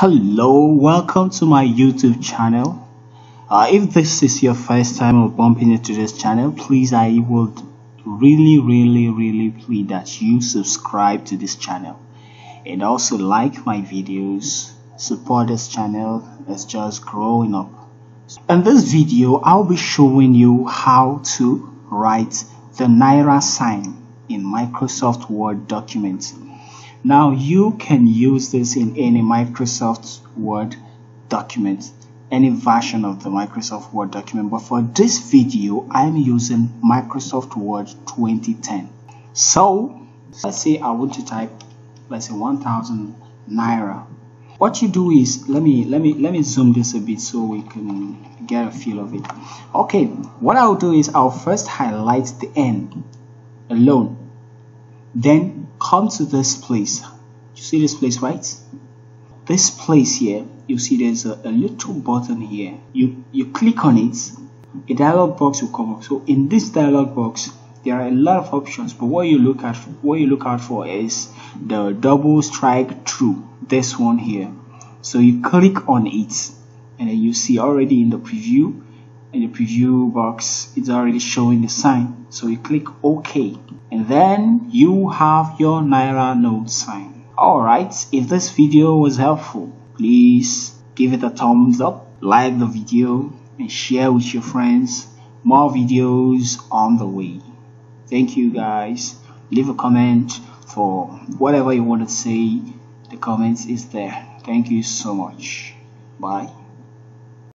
Hello, welcome to my YouTube channel. Uh, if this is your first time of bumping into this channel, please I would really, really, really plead that you subscribe to this channel and also like my videos. Support this channel. It's just growing up. In this video, I'll be showing you how to write the Naira sign in Microsoft Word document. Now you can use this in any Microsoft Word document, any version of the Microsoft Word document. But for this video, I'm using Microsoft Word 2010. So let's say I want to type, let's say 1000 Naira. What you do is, let me, let me, let me zoom this a bit so we can get a feel of it. Okay, what I'll do is I'll first highlight the N alone. Then come to this place. You see this place right? This place here you see there's a, a little button here. You you click on it a dialog box will come up. So in this dialog box there are a lot of options but what you look at what you look out for is the double strike through this one here. So you click on it and then you see already in the preview in the preview box it's already showing the sign. So you click ok. And then you have your naira note sign. Alright if this video was helpful please give it a thumbs up like the video and share with your friends. More videos on the way. Thank you guys. Leave a comment for whatever you want to say. The comments is there. Thank you so much. Bye